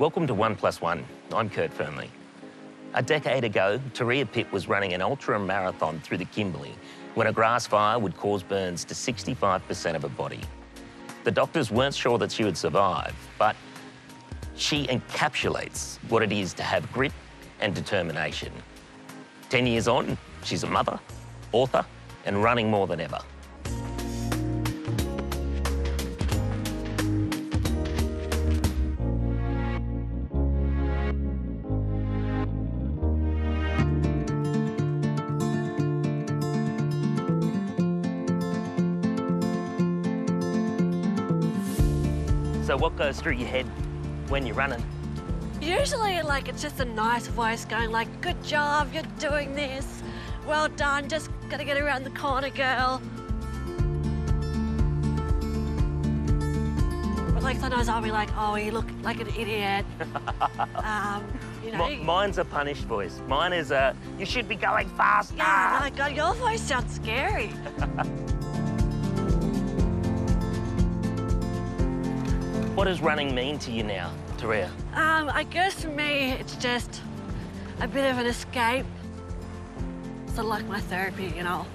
Welcome to One Plus One. I'm Kurt Fearnley. A decade ago, Turia Pitt was running an ultra marathon through the Kimberley when a grass fire would cause burns to 65% of her body. The doctors weren't sure that she would survive, but she encapsulates what it is to have grit and determination. 10 years on, she's a mother, author, and running more than ever. Goes through your head when you're running? Usually, like, it's just a nice voice going like, good job, you're doing this. Well done, just gotta get around the corner, girl. But like sometimes I'll be like, oh, you look like an idiot. um, you know. Mi- mine's a punished voice. Mine is a, you should be going faster. yeah, my God, your voice sounds scary. What does running mean to you now, Turia? Um, I guess for me, it's just a bit of an escape. Sort of like my therapy, you know.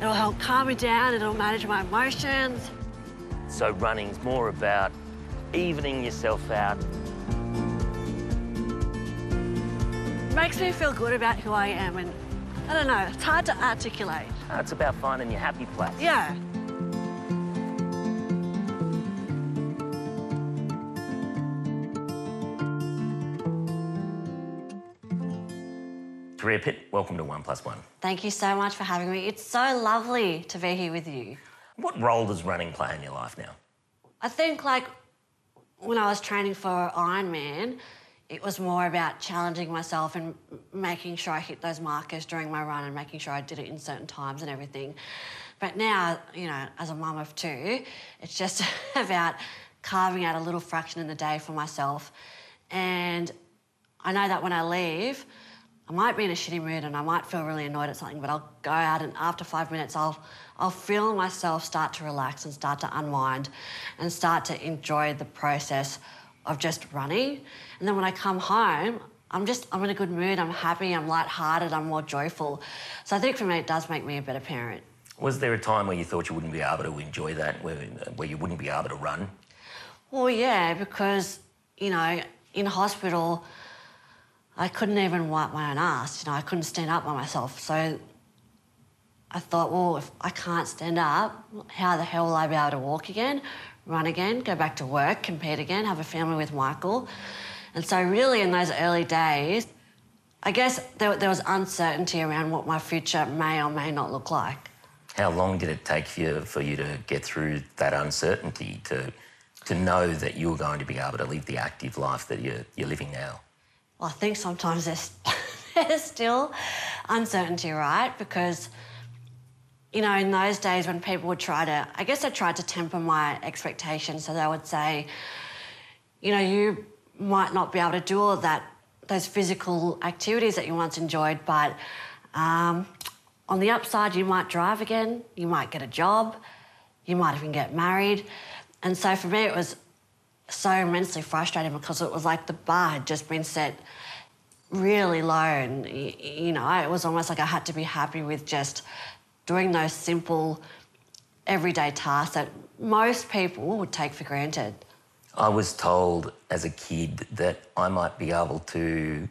It'll help calm me down, it'll manage my emotions. So running's more about evening yourself out. makes me feel good about who I am, and I don't know, it's hard to articulate. Uh, It's about finding your happy place. Yeah. Turia Pitt, welcome to One Plus One. Thank you so much for having me. It's so lovely to be here with you. What role does running play in your life now? I think, like, when I was training for Ironman, it was more about challenging myself and making sure I hit those markers during my run and making sure I did it in certain times and everything. But now, you know, as a mum of two, it's just about carving out a little fraction in the day for myself. And I know that when I leave, I might be in a shitty mood and I might feel really annoyed at something, but I'll go out and after five minutes, I'll I'll feel myself start to relax and start to unwind, and start to enjoy the process of just running. And then when I come home, I'm just I'm in a good mood. I'm happy. I'm lighthearted. I'm more joyful. So I think for me, it does make me a better parent. Was there a time where you thought you wouldn't be able to enjoy that, where, where you wouldn't be able to run? Well, yeah, because you know, in hospital, I couldn't even wipe my own ass. You know, I couldn't stand up by myself. So I thought, well, if I can't stand up, how the hell will I be able to walk again, run again, go back to work, compete again, have a family with Michael? And so, really, in those early days, I guess there, there was uncertainty around what my future may or may not look like. How long did it take for you, for you to get through that uncertainty, to, to know that you were going to be able to live the active life that you're, you're living now? I think sometimes there's, there's still uncertainty, right? Because, you know, in those days when people would try to, I guess they tried to temper my expectations. So they would say, you know, you might not be able to do all that, those physical activities that you once enjoyed, but um, on the upside, you might drive again, you might get a job, you might even get married. And so for me, it was so immensely frustrating because it was like the bar had just been set really low and you know it was almost like i had to be happy with just doing those simple everyday tasks that most people would take for granted I was told as a kid that I might be able to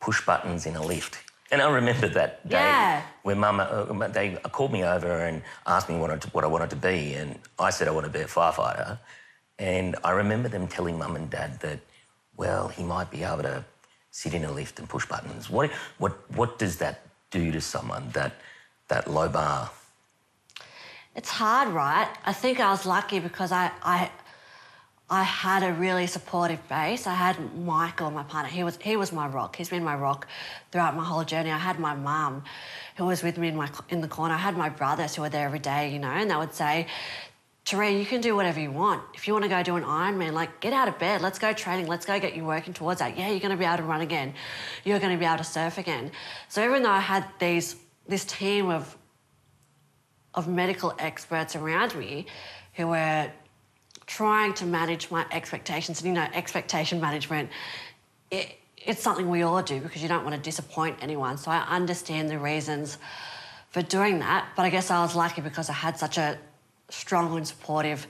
push buttons in a lift. And I remember that day Yeah. when Mama, uh, they called me over and asked me what I, what I wanted to be, and I said I want to be a firefighter. And I remember them telling Mum and Dad that, well, he might be able to sit in a lift and push buttons. What, what, what does that do to someone, that, that low bar? it's hard right i think i was lucky because i i I had a really supportive base. I had Michael, my partner. He was he was my rock. He's been my rock throughout my whole journey. I had my mum, who was with me in my in the corner. I had my brothers who were there every day, you know, and they would say, "Teree, you can do whatever you want. If you want to go do an Ironman, like get out of bed. Let's go training. Let's go get you working towards that. Yeah, you're going to be able to run again. You're going to be able to surf again." So even though I had these this team of of medical experts around me who were trying to manage my expectations. And you know, expectation management, it, it's something we all do because you don't want to disappoint anyone. So I understand the reasons for doing that. But I guess I was lucky because I had such a strong and supportive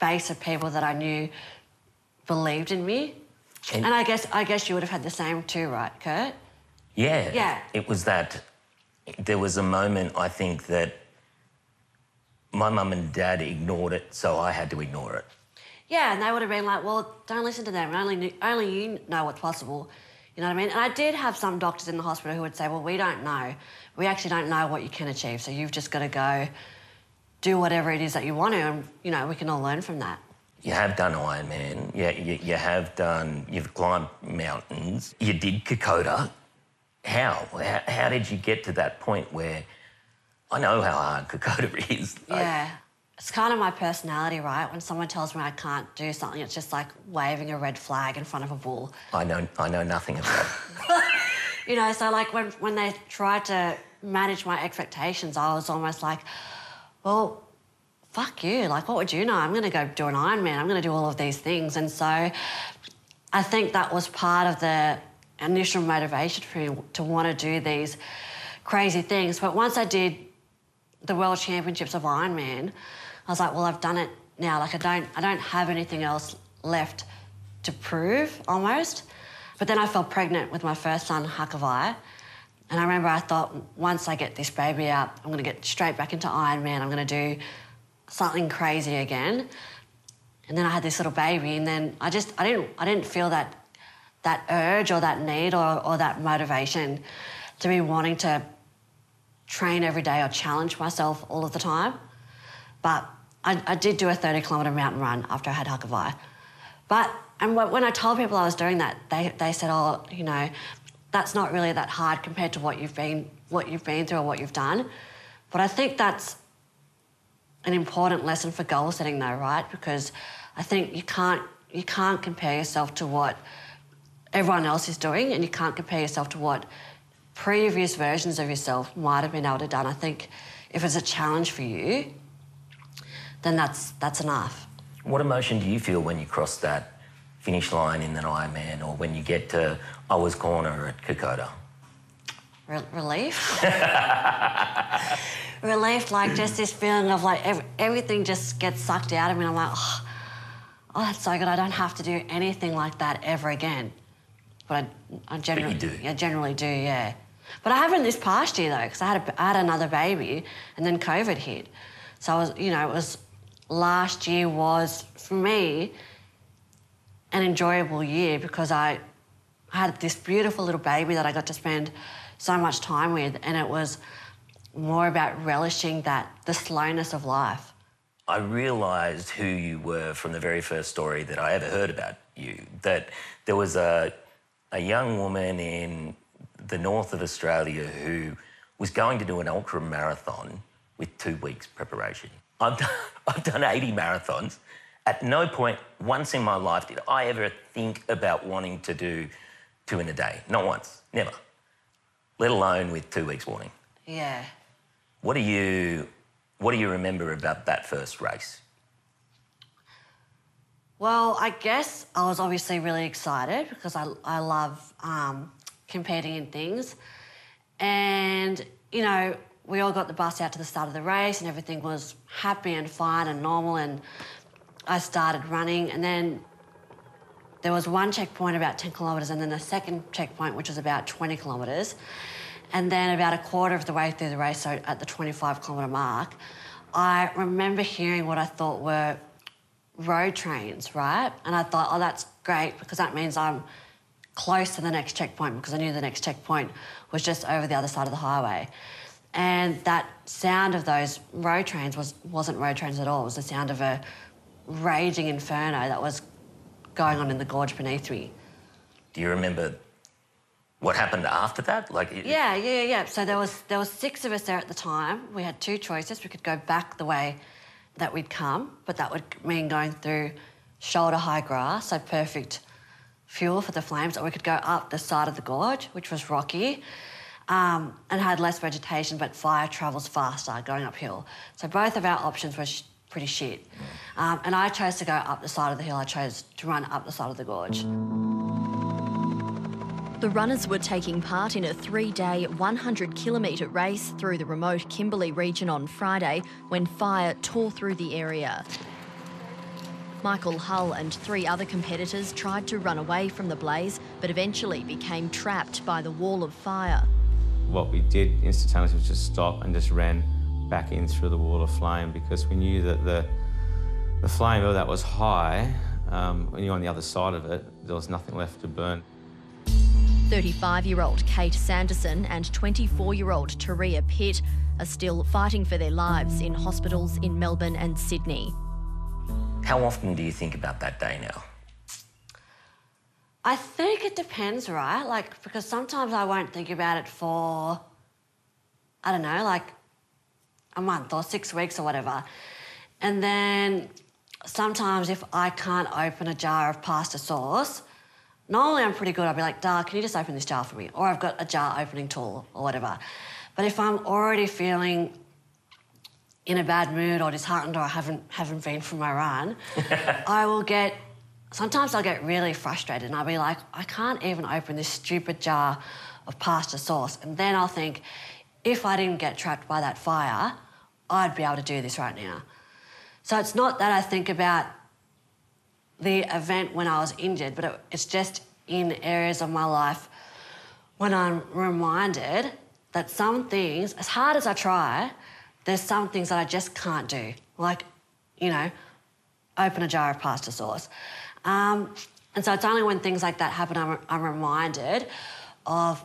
base of people that I knew believed in me. And- And, I guess I guess you would have had the same too, right, Kurt? Yeah. Yeah. It was that there was a moment I think that my mum and dad ignored it, so I had to ignore it. Yeah, and they would have been like, "Well, don't listen to them. Only only you know what's possible." You know what I mean? And I did have some doctors in the hospital who would say, "Well, we don't know. We actually don't know what you can achieve. So you've just got to go do whatever it is that you want to, and you know we can all learn from that." You have done Ironman. Yeah, you, you have done. You've climbed mountains. You did Kokoda. How? how? How did you get to that point where I know how hard Kokoda is? Like, Yeah. It's kind of my personality, right? When someone tells me I can't do something, it's just like waving a red flag in front of a bull. I know. I know nothing of that. You know, so like when, when they tried to manage my expectations, I was almost like, well, fuck you. Like, what would you know? I'm going to go do an Ironman. I'm going to do all of these things. And so I think that was part of the initial motivation for me to want to do these crazy things. But once I did the World Championships of Ironman, I was like, well, I've done it now. Like, I don't, I don't have anything else left to prove almost. But then I fell pregnant with my first son, Hakavai. And I remember I thought, once I get this baby out, I'm going to get straight back into Ironman. I'm going to do something crazy again. And then I had this little baby, and then I just, I didn't, I didn't feel that, that urge or that need or, or that motivation to be wanting to train every day or challenge myself all of the time. But I, I did do a 30 kilometre mountain run after I had Hakavai. But, and when I told people I was doing that, they, they said, oh, you know, that's not really that hard compared to what you've been, what you've been through or what you've done. But I think that's an important lesson for goal setting though, right? Because I think you can't, you can't compare yourself to what everyone else is doing and you can't compare yourself to what previous versions of yourself might have been able to done. I think if it's a challenge for you, then that's that's enough. What emotion do you feel when you cross that finish line in an Ironman, or when you get to Owers' Corner at Kokoda? Re- relief. relief, like just this feeling of like ev- everything just gets sucked out of me. And I'm like, oh, oh, that's so good. I don't have to do anything like that ever again. But I, I generally do. Yeah, generally do. Yeah. But I haven't this past year though, because I had a, I had another baby, and then COVID hit. So I was, you know, it was last year was for me an enjoyable year because I I had this beautiful little baby that I got to spend so much time with, and it was more about relishing that the slowness of life. I realised who you were from the very first story that I ever heard about you. That there was a, a young woman in the north of Australia who was going to do an ultra marathon with two weeks preparation. I've done, I've done 80 marathons. At no point once in my life did I ever think about wanting to do two in a day. Not once, never. Let alone with two weeks warning. Yeah. What do you what do you remember about that first race? Well, I guess I was obviously really excited because I, I love um, competing in things. And, you know, we all got the bus out to the start of the race and everything was happy and fine and normal. And I started running. And then there was one checkpoint about 10 kilometres and then the second checkpoint, which was about 20 kilometres. And then about a quarter of the way through the race, so at the 25 kilometre mark, I remember hearing what I thought were road trains, right? And I thought, oh, that's great because that means I'm close to the next checkpoint because I knew the next checkpoint was just over the other side of the highway. And that sound of those road trains was, wasn't road trains at all. It was the sound of a raging inferno that was going on in the gorge beneath me. Do you remember what happened after that? Like, it- Yeah, yeah, yeah, yeah. So there was there was six of us there at the time. We had two choices. We could go back the way that we'd come, but that would mean going through shoulder high grass, so perfect fuel for the flames, or we could go up the side of the gorge, which was rocky. Um, and had less vegetation, but fire travels faster going uphill. So both of our options were sh- pretty shit. Um, and I chose to go up the side of the hill. I chose to run up the side of the gorge. The runners were taking part in a three day, 100 kilometre race through the remote Kimberley region on Friday when fire tore through the area. Michael Hull and three other competitors tried to run away from the blaze but eventually became trapped by the wall of fire. What we did instantaneously was just stop and just ran back in through the wall of flame because we knew that the, the flame, though that was high, um, when you're on the other side of it, there was nothing left to burn. 35 year old Kate Sanderson and 24 year old Turia Pitt are still fighting for their lives in hospitals in Melbourne and Sydney. How often do you think about that day now? I think it depends, right? Like, because sometimes I won't think about it for, I don't know, like a month or six weeks or whatever. And then sometimes if I can't open a jar of pasta sauce, normally I'm pretty good. I'll be like, Dar, can you just open this jar for me? Or I've got a jar opening tool or whatever. But if I'm already feeling in a bad mood or disheartened or I haven't haven't been for my run, I will get sometimes I'll get really frustrated and I'll be like, I can't even open this stupid jar of pasta sauce. And then I'll think, if I didn't get trapped by that fire, I'd be able to do this right now. So it's not that I think about the event when I was injured, but it, it's just in areas of my life when I'm reminded that some things, as hard as I try, there's some things that I just can't do. Like, you know, open a jar of pasta sauce. Um, and so it's only when things like that happen I'm, I'm reminded of,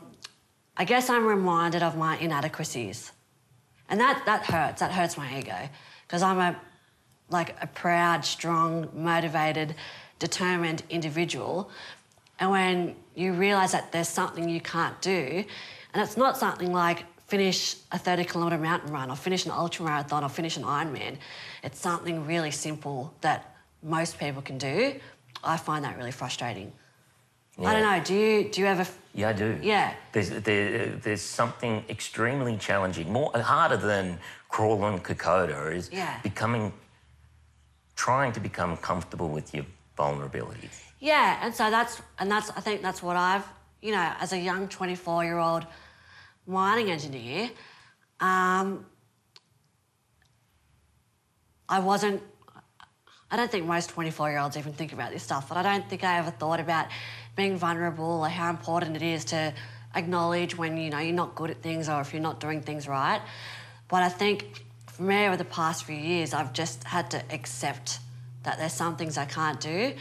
I guess I'm reminded of my inadequacies. And that, that hurts. That hurts my ego. Because I'm a, like a proud, strong, motivated, determined individual. And when you realise that there's something you can't do, and it's not something like finish a 30 kilometre mountain run or finish an ultra marathon or finish an Ironman, it's something really simple that most people can do. I find that really frustrating. I don't know. Do you do you ever? Yeah, I do. Yeah. There's there, there's something extremely challenging, more harder than crawling Kokoda is Yeah. becoming, trying to become comfortable with your vulnerabilities. Yeah, and so that's and that's I think that's what I've you know as a young 24 year old mining engineer, um, I wasn't. I don't think most 24 year olds even think about this stuff, but I don't think I ever thought about being vulnerable or how important it is to acknowledge when you know you're not good at things or if you're not doing things right. But I think for me over the past few years, I've just had to accept that there's some things I can't do,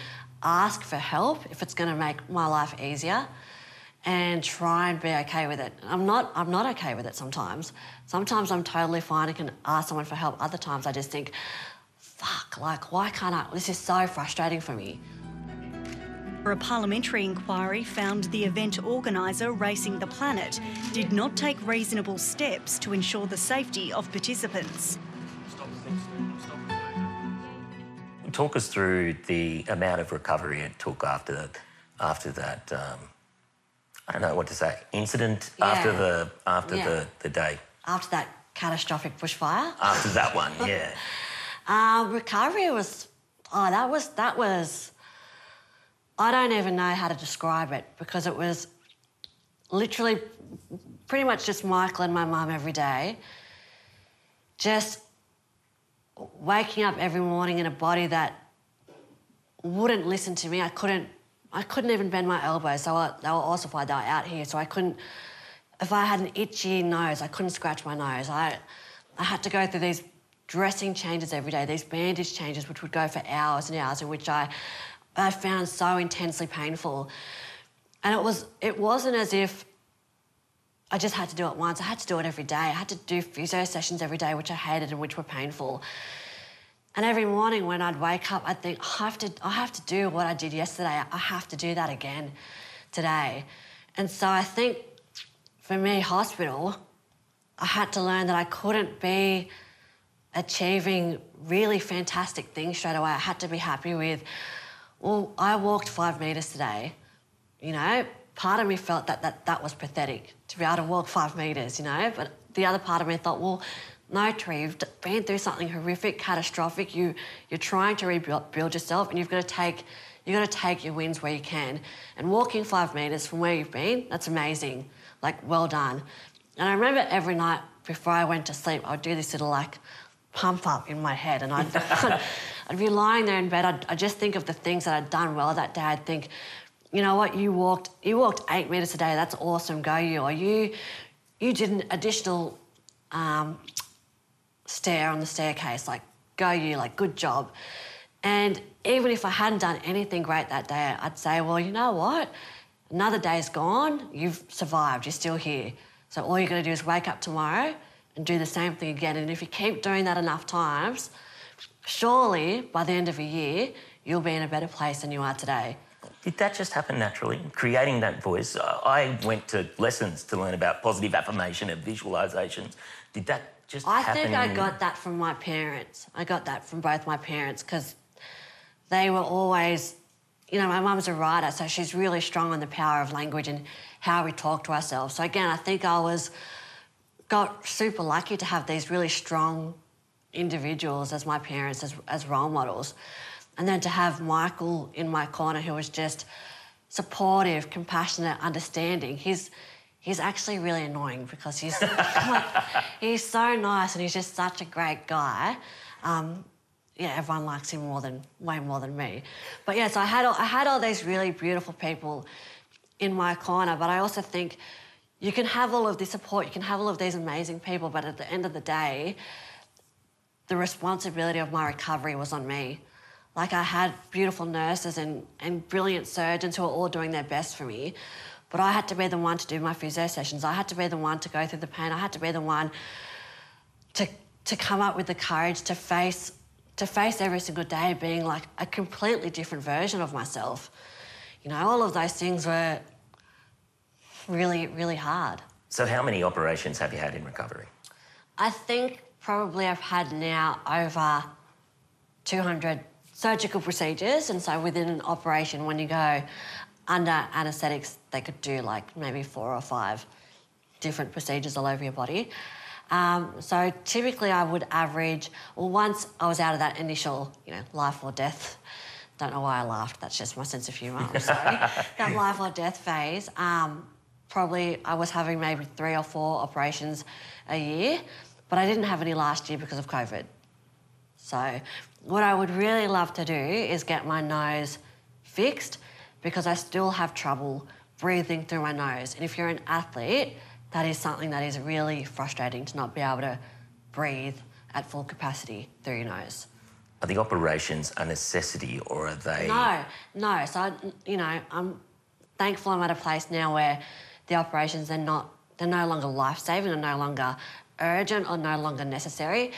ask for help if it's going to make my life easier, and try and be okay with it. I'm not. I'm not okay with it sometimes. Sometimes I'm totally fine and can ask someone for help. Other times I just think, fuck, like why can't I? This is so frustrating for me. A parliamentary inquiry found the event organiser, Racing the Planet, did not take reasonable steps to ensure the safety of participants. Talk us through the amount of recovery it took after after that. Um, I don't know what to say. Incident after the after Yeah. the, the day After that catastrophic bushfire, after that one. Yeah. uh, recovery was. Oh, that was that was. I don't even know how to describe it because it was literally pretty much just Michael and my mum every day. Just waking up every morning in a body that wouldn't listen to me. I couldn't. I couldn't even bend my elbows. So I, they were ossified. They were out here, so I couldn't. If I had an itchy nose, I couldn't scratch my nose. I, I had to go through these dressing changes every day, these bandage changes, which would go for hours and hours, in which I, I found so intensely painful. And it was. It wasn't as if I just had to do it once. I had to do it every day. I had to do physio sessions every day, which I hated and which were painful. And every morning when I'd wake up, I'd think, I have to, I have to do what I did yesterday. I have to do that again today. And so I think for me, hospital, I had to learn that I couldn't be achieving really fantastic things straight away. I had to be happy with, well, I walked five metres today. You know, part of me felt that, that that was pathetic to be able to walk five metres, you know, but the other part of me thought, well, no, Tree, you've been through something horrific, catastrophic. You, you're trying to rebuild build yourself, and you've got to take, you've got to take your wins where you can. And walking five meters from where you've been, that's amazing. Like, well done. And I remember every night before I went to sleep, I'd do this little like pump up in my head, and I'd, I'd be lying there in bed. I'd, I'd just think of the things that I'd done well that day. I'd think, you know what, you walked, you walked eight meters a day. That's awesome. Go you. Or you, you did an additional um, stair on the staircase. Like, go you. Like, good job. And even if I hadn't done anything great that day, I'd say, well, you know what? Another day's gone. You've survived. You're still here. So all you're going to do is wake up tomorrow and do the same thing again. And if you keep doing that enough times, surely by the end of a year, you'll be in a better place than you are today. Did that just happen naturally? Creating that voice? Uh, I went to lessons to learn about positive affirmation and visualizations. Did that just I happen? I think I got that from my parents. I got that from both my parents because they were always, you know, my mum's a writer, so she's really strong on the power of language and how we talk to ourselves. So again, I think I was got super lucky to have these really strong individuals as my parents as, as role models. And then to have Michael in my corner who was just supportive, compassionate, understanding. He's he's actually really annoying because he's he's so nice and he's just such a great guy. Um, yeah, everyone likes him more than way more than me. But yes, I had all, I had all these really beautiful people in my corner. But I also think you can have all of this support, you can have all of these amazing people, but at the end of the day, the responsibility of my recovery was on me. Like I had beautiful nurses and, and brilliant surgeons who were all doing their best for me. But I had to be the one to do my physio sessions. I had to be the one to go through the pain. I had to be the one to, to come up with the courage to face to face every single day being like a completely different version of myself. You know, all of those things were really, really hard. So, how many operations have you had in recovery? I think probably I've had now over 200 surgical procedures. And so within an operation, when you go under anaesthetics, they could do like maybe four or five different procedures all over your body. Um, so typically I would average, well, once I was out of that initial, you know, life or death, don't know why I laughed, that's just my sense of humour, I'm sorry, that life or death phase, um, probably I was having maybe three or four operations a year, but I didn't have any last year because of COVID. So, what I would really love to do is get my nose fixed because I still have trouble breathing through my nose. And if you're an athlete, that is something that is really frustrating to not be able to breathe at full capacity through your nose. Are the operations a necessity or are they? No, no. So, you know, I'm thankful I'm at a place now where the operations are not, they're no longer life saving, they're no longer urgent or no longer necessary.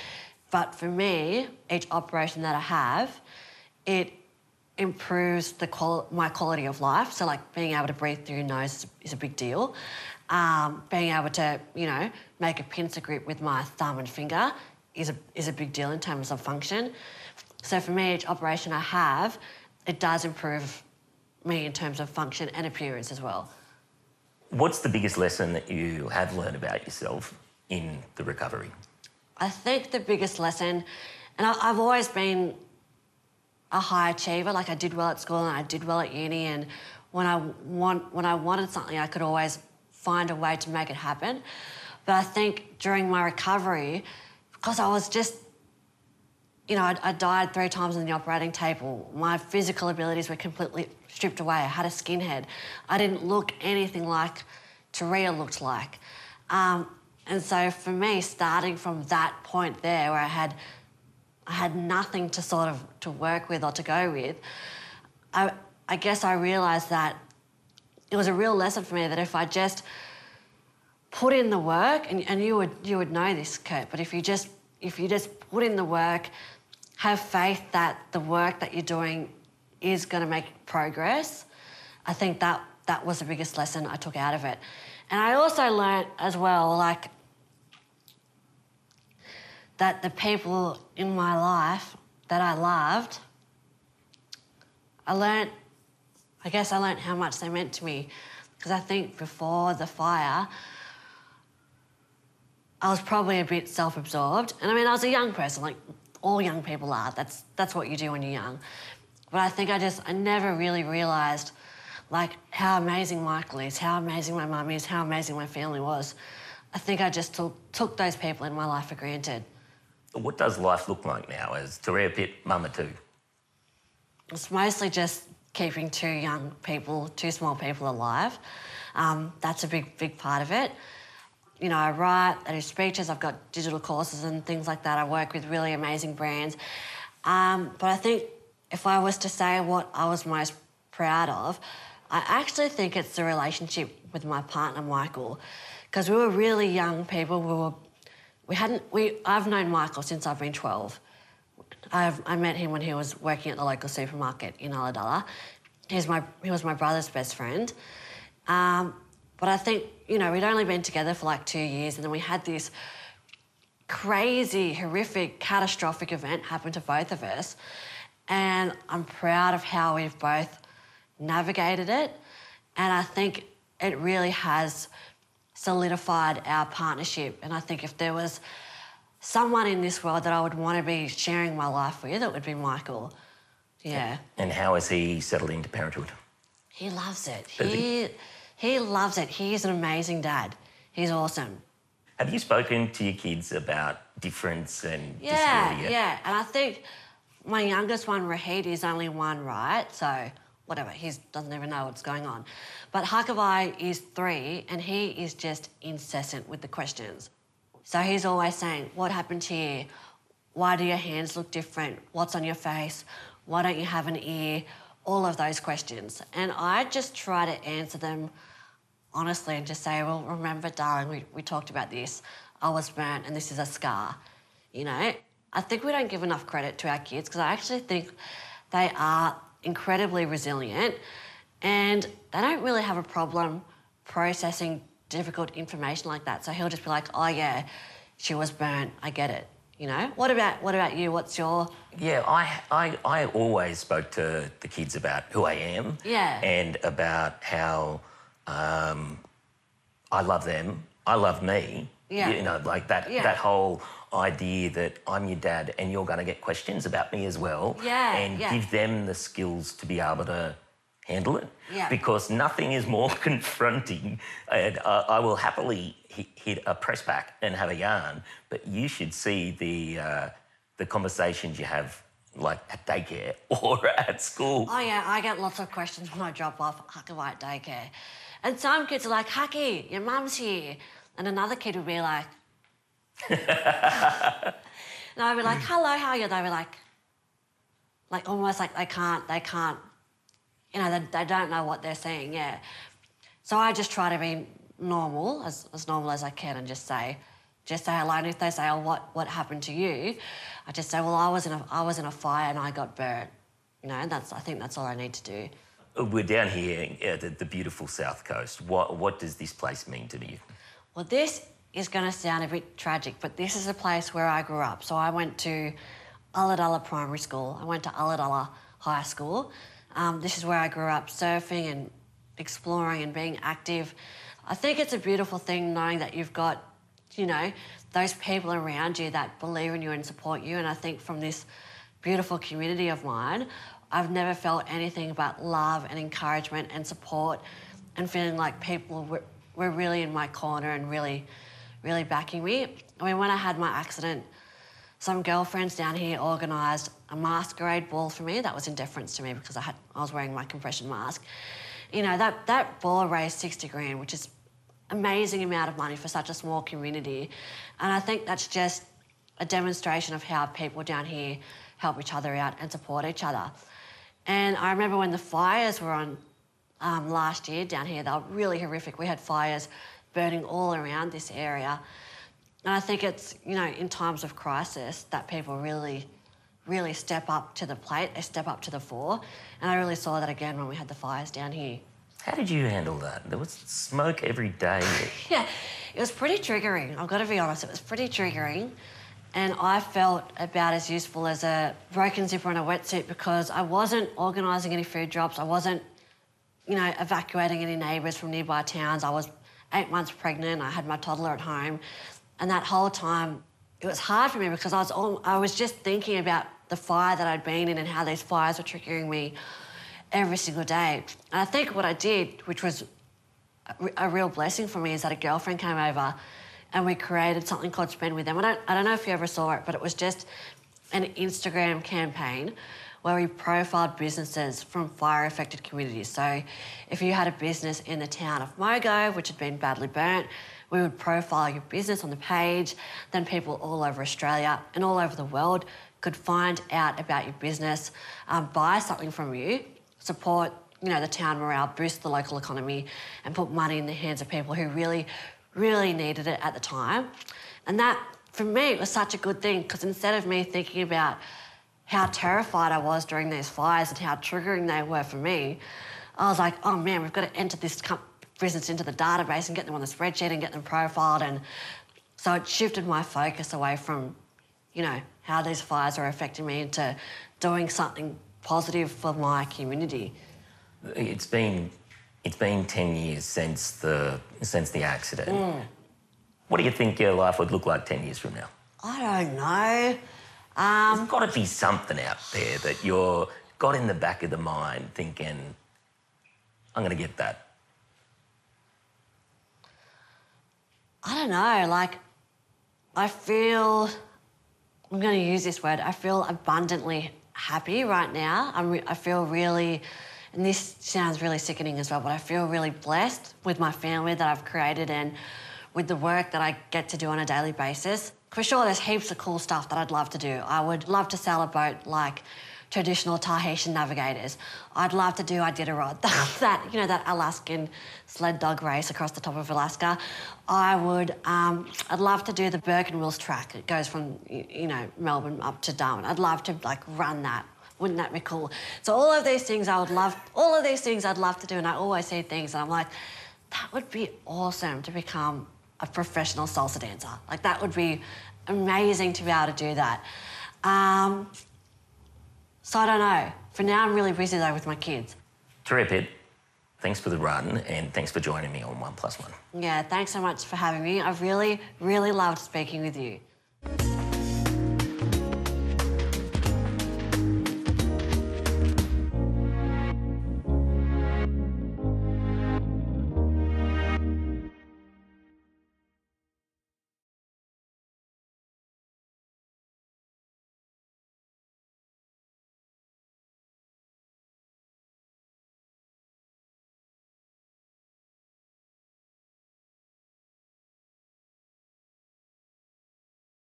But for me, each operation that I have, it improves the my quality of life. So, like being able to breathe through your nose is a big deal. Um, being able to, you know, make a pincer grip with my thumb and finger is a, is a big deal in terms of function. So, for me, each operation I have, it does improve me in terms of function and appearance as well. What's the biggest lesson that you have learned about yourself in the recovery? I think the biggest lesson, and I, I've always been a high achiever. Like I did well at school and I did well at uni, and when I want when I wanted something, I could always find a way to make it happen. But I think during my recovery, because I was just, you know, I, I died three times on the operating table. My physical abilities were completely stripped away. I had a skinhead. I didn't look anything like Turia looked like. Um, and so for me, starting from that point there where I had I had nothing to sort of to work with or to go with, I I guess I realized that it was a real lesson for me that if I just put in the work, and, and you would you would know this, Kurt, but if you just if you just put in the work, have faith that the work that you're doing is going to make progress, I think that that was the biggest lesson I took out of it. And I also learned as well, like that the people in my life that I loved, I learned, I guess I learned how much they meant to me. Because I think before the fire, I was probably a bit self-absorbed. And I mean, I was a young person, like all young people are. That's that's what you do when you're young. But I think I just I never really realised like how amazing Michael is, how amazing my mum is, how amazing my family was. I think I just took, took those people in my life for granted. What does life look like now as Turia Pitt mama too? It's mostly just keeping two young people, two small people alive. Um, that's a big, big part of it. You know, I write, I do speeches, I've got digital courses and things like that. I work with really amazing brands. Um, but I think if I was to say what I was most proud of, I actually think it's the relationship with my partner Michael, because we were really young people. We were, we hadn't. We I've known Michael since I've been twelve. I've, I met him when he was working at the local supermarket in Ulladulla. He's my he was my brother's best friend. Um, but I think you know we'd only been together for like two years, and then we had this crazy, horrific, catastrophic event happen to both of us. And I'm proud of how we've both navigated it. And I think it really has solidified our partnership. And I think if there was someone in this world that I would want to be sharing my life with, it would be Michael. Yeah. And how has he settled into parenthood? He loves it. Does he, he? He loves it. He is an amazing dad. He's awesome. Have you spoken to your kids about difference and Yeah, disability? yeah. And I think my youngest one, Rahid, is only one, right? So whatever, he doesn't even know what's going on. But Hakavai is three, and he is just incessant with the questions. So he's always saying, "What happened here? Why do your hands look different? What's on your face? Why don't you have an ear?" All of those questions, and I just try to answer them honestly and just say, well, remember, darling, we, we talked about this. I was burnt and this is a scar. You know, I think we don't give enough credit to our kids because I actually think they are incredibly resilient and they don't really have a problem processing difficult information like that. So he'll just be like, oh, yeah, she was burnt. I get it. You know, what about what about you? What's your Yeah, I, I, I always spoke to the kids about who I am. Yeah. And about how um, I love them, I love me. Yeah. You know, like that, Yeah. that whole idea that I'm your dad and you're going to get questions about me as well. Yeah, And yeah. give them the skills to be able to handle it. Yeah. Because nothing is more confronting. And uh, I will happily hit, a press back and have a yarn, but you should see the, uh, the conversations you have like at daycare or at school. Oh yeah, I get lots of questions when I drop off Hakavai at daycare. And some kids are like, Hucky, your mum's here. And another kid would be like, and I'd be like, hello, how are you? They'd be like, like almost like they can't, they can't, you know, they, they don't know what they're saying, yeah. So I just try to be normal, as, as normal as I can, and just say, just say hello. And if they say, oh, what, what happened to you? I just say, well, I was in a, I was in a fire and I got burnt. You know, and that's, I think that's all I need to do. We're down here at the, the beautiful south coast. What, what does this place mean to you? Well, this is going to sound a bit tragic, but this is a place where I grew up. So I went to Ulladulla Primary School. I went to Ulladulla High School. Um, this is where I grew up surfing and exploring and being active. I think it's a beautiful thing knowing that you've got, you know, those people around you that believe in you and support you. And I think from this beautiful community of mine, I've never felt anything but love and encouragement and support and feeling like people were, were really in my corner and really, really backing me. I mean, when I had my accident, some girlfriends down here organised a masquerade ball for me. That was in deference to me because I had I was wearing my compression mask. You know that that ball raised sixty grand, which is amazing amount of money for such a small community, and I think that's just a demonstration of how people down here help each other out and support each other. And I remember when the fires were on um, last year down here, they were really horrific. We had fires burning all around this area. And I think it's, you know, in times of crisis that people really, really step up to the plate, they step up to the fore. And I really saw that again when we had the fires down here. How did you handle that? There was smoke every day. Yeah, it was pretty triggering. I've got to be honest, it was pretty triggering. And I felt about as useful as a broken zipper in a wetsuit because I wasn't organising any food drops. I wasn't, you know, evacuating any neighbours from nearby towns. I was eight months pregnant. I had my toddler at home. And that whole time, it was hard for me because I was, all, I was just thinking about the fire that I'd been in and how these fires were triggering me every single day. And I think what I did, which was a, real blessing for me, is that a girlfriend came over and we created something called Spend With Them. I don't, I don't know if you ever saw it, but it was just an Instagram campaign where we profiled businesses from fire affected communities. So if you had a business in the town of Mogo, which had been badly burnt, we would profile your business on the page. Then people all over Australia and all over the world could find out about your business, um, buy something from you, support you know the town morale, boost the local economy, and put money in the hands of people who really, really needed it at the time. And that, for me, was such a good thing because instead of me thinking about how terrified I was during these fires and how triggering they were for me, I was like, oh man, we've got to enter this business into the database and get them on the spreadsheet and get them profiled. And so it shifted my focus away from, you know, how these fires are affecting me into doing something positive for my community. It's been it's been ten years since the since the accident. Mm. What do you think your life would look like ten years from now? I don't know. Um, There's got to be something out there that you're got in the back of the mind thinking, I'm going to get that. I don't know. Like, I feel. I'm going to use this word. I feel abundantly happy right now. I'm I feel really and this sounds really sickening as well, but I feel really blessed with my family that I've created and with the work that I get to do on a daily basis. For sure, there's heaps of cool stuff that I'd love to do. I would love to sail a boat like traditional Tahitian navigators. I'd love to do Iditarod, that, you know, that Alaskan sled dog race across the top of Alaska. I would, um, I'd love to do the Burke track. It goes from, you know, Melbourne up to Darwin. I'd love to, like, run that wouldn't that be cool? So all of these things I would love, all of these things I'd love to do, and I always see things, and I'm like, that would be awesome to become a professional salsa dancer. Like that would be amazing to be able to do that. Um, so I don't know. For now, I'm really busy though with my kids. Terrific. Thanks for the run and thanks for joining me on One Plus One. Yeah, thanks so much for having me. I've really, really loved speaking with you.